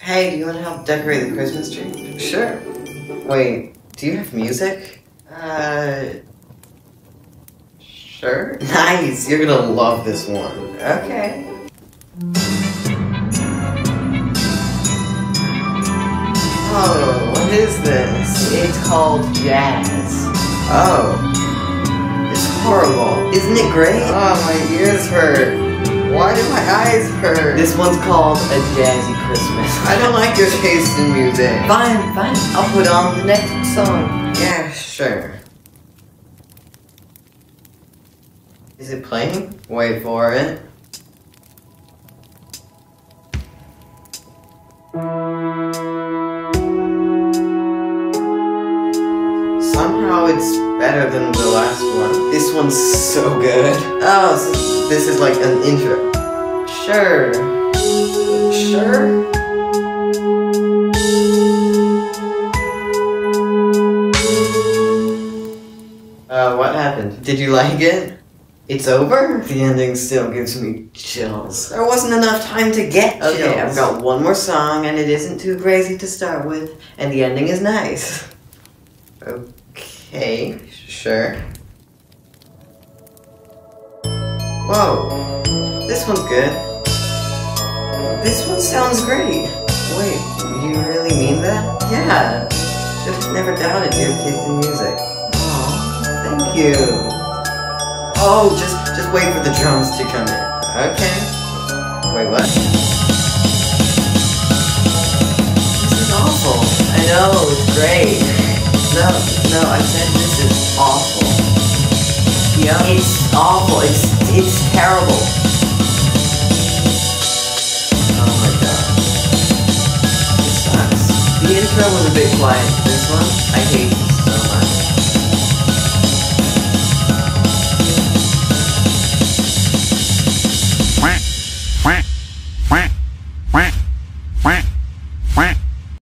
Hey, do you want to help decorate the Christmas tree? Sure. Wait, do you have music? Uh. Sure. Nice, you're gonna love this one. Okay. Oh, what is this? It's called jazz. Oh. It's horrible. Isn't it great? Oh, my ears hurt. Why do my eyes hurt? This one's called A Jazzy Christmas. I don't like your taste in music. Fine, fine. I'll put on the next song. Yeah, sure. Is it playing? Wait for it. Somehow it's better than the last one. This one's so good. Oh, this is like an intro. Sure. Sure? Uh, what happened? Did you like it? It's over? The ending still gives me chills. There wasn't enough time to get chills. Okay, I've got one more song, and it isn't too crazy to start with, and the ending is nice. Okay, sure. Whoa, this one's good. This one sounds great. Wait, you really mean that? Yeah, just never doubted your taste in music. Aw, thank you. Oh, just just wait for the drums to come in. Okay. Wait, what? This is awful. I know, it's great. No, no, I said this is awful. Yeah. It's awful. It's it's terrible. Oh my god. This sucks. The intro was a bit quiet. This one, I hate.